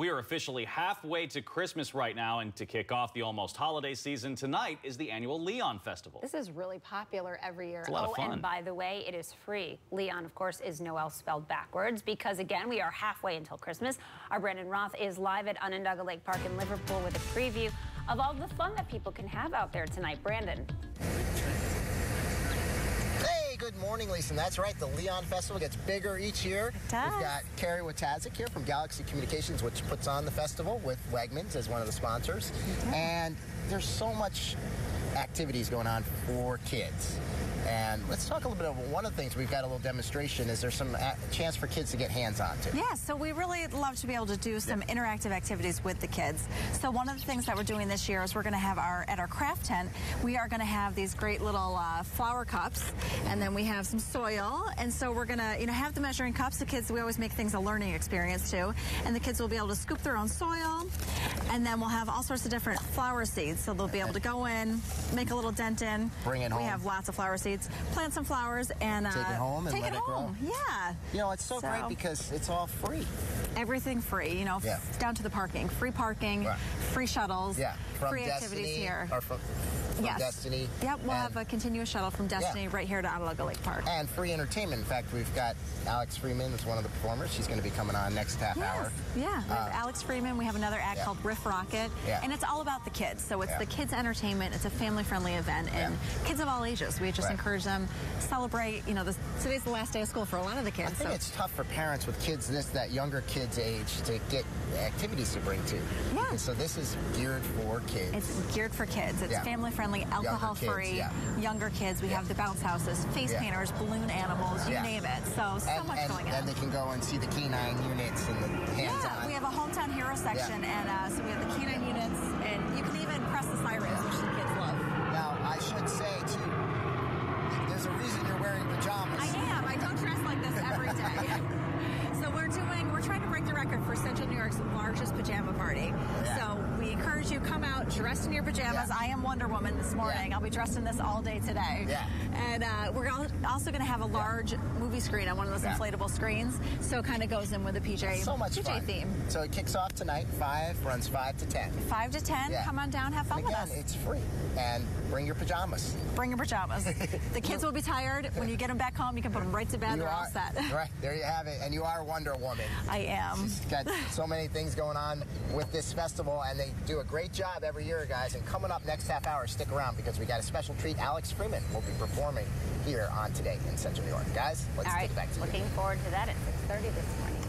We are officially halfway to Christmas right now, and to kick off the almost holiday season, tonight is the annual Leon Festival. This is really popular every year. It's a lot oh, of fun. and by the way, it is free. Leon, of course, is Noel spelled backwards because, again, we are halfway until Christmas. Our Brandon Roth is live at Onondaga Lake Park in Liverpool with a preview of all the fun that people can have out there tonight. Brandon. Morning, Lisa. And that's right, the Leon Festival gets bigger each year. We've got Carrie Watazik here from Galaxy Communications, which puts on the festival with Wegmans as one of the sponsors. Mm-hmm. And there's so much activities going on for kids. And let's talk a little bit about one of the things we've got a little demonstration. Is there some a- chance for kids to get hands on too? Yeah, so we really love to be able to do some interactive activities with the kids. So one of the things that we're doing this year is we're going to have our at our craft tent. We are going to have these great little uh, flower cups, and then we have some soil. And so we're going to you know have the measuring cups. The kids we always make things a learning experience too, and the kids will be able to scoop their own soil, and then we'll have all sorts of different flower seeds. So they'll be able to go in, make a little dent in. Bring it home. We have lots of flower seeds. Plant some flowers and uh, Take it home and take let it it grow. Yeah. You know, it's so, So- great because it's all free. Everything free, you know, Yeah. down to the parking. Free parking, Right. free shuttles, Yeah, from free Destiny activities here. or from, from yes. Destiny. Yep, we'll have a continuous shuttle from Destiny right here to Onondaga Lake Park. and free entertainment. In fact, we've got Alex Freeman is one of the performers. She's going to be coming on next half hour. Yes, yeah. We have Uh, Alex Freeman. We have another act yeah. called Riff Rocket, Yeah. and it's all about the kids. So it's Yeah. the kids' entertainment. It's a family-friendly event, and Yeah. kids of all ages. We just Right. Encourage them celebrate. You know, this, today's the last day of school for a lot of the kids. I think so it's tough for parents with kids this that younger kids age to get activities to bring to. Yeah. And so this is geared for kids. It's geared for kids. It's Yeah. family friendly, alcohol free, yeah. younger kids. We Yeah. have the bounce houses, face painters, balloon animals, you name it. So, so and, much and, going on. and they can go and see the canine units and the hands yeah, we have a hometown hero section, and uh, so we have the canine units, and you can even press the sirens, which the kids love. Now, I should say, too, there's a reason you're wearing pajamas. I am. I don't dress like this every day. so we're doing, we're trying to break the record for Central New York's largest pajama party. Yeah. So we encourage you come out dressed in your pajamas. Yeah. I am Wonder Woman this morning. Yeah. I'll be dressed in this all day today. Yeah. And uh, we're also going to have a large movie screen on one of those Yeah. inflatable screens, so it kind of goes in with the PJ so much PJ fun. theme. So it kicks off tonight, 5, runs 5 to 10. Five to ten. Yeah. Come on down, have fun And with again, us. it's free. And bring your pajamas. Bring your pajamas. the kids will be tired. When you get them back home, you can put them right to bed. You They're all set. Right, there you have it. And you are Wonder Woman. I am. She's got so many things going on with this festival, and they do a great job every year, guys. And coming up next half hour, stick around because we got a special treat. Alex Freeman will be performing here on Today in Central New York. Guys, let's All right, get back to you. looking forward to that at 6.30 this morning.